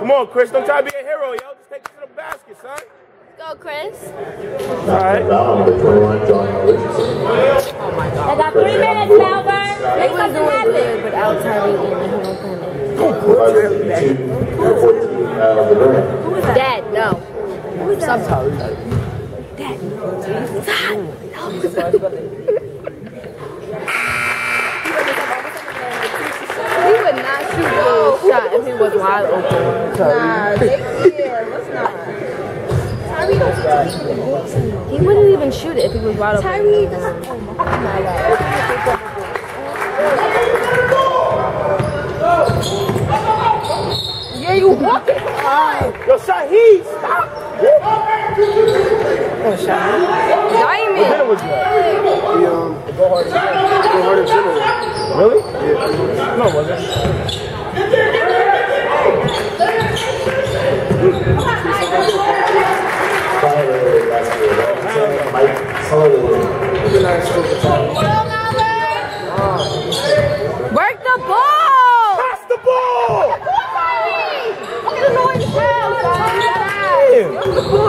Come on, Chris. Don't try to be a hero, yo. Just take it to the basket, son. Go, Chris. All right. Foul number 21, John Richardson. I got three minutes, Malverne. Dad, no. Sometimes. Dad. Dad, would not shoot no. Shot if he was wide open. Nah, yeah, let's not. He wouldn't even shoot it if he was wide open. Tyree, oh my god. You walking. Yo, Shaheed, stop. Oh, shot. Diamond. Was good. The, um, go hard, go hard in. Really? Yeah. No, it wasn't. Hey, let's go,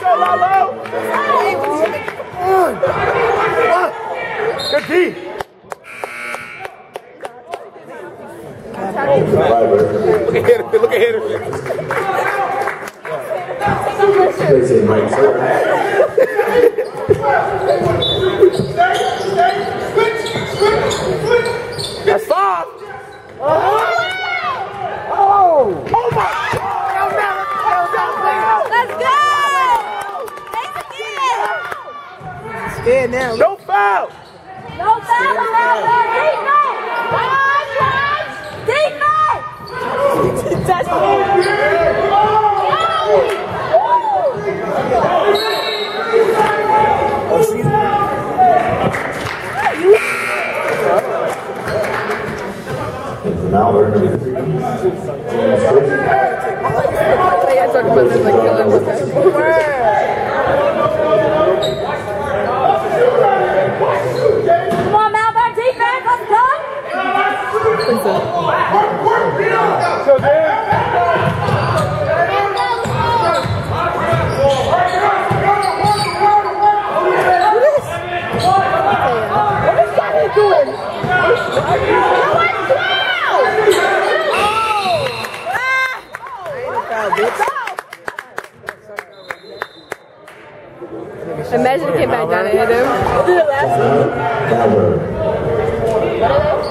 Go, Lalo. Good D. Driver. Look at Henderson. Look at Henderson. Crazy Mike Sullivan. That's five. Oh. Oh my God. Let's go. Thanks. Scared now. No foul. No foul, Malverne. Defense. Defense. Defense. Oh, she's Mallard, number three. James Griffin. Yeah, talking about this like killing with Come on, Malverne. Defense. Let's go. Imagine he came back down and hit him. Mallard.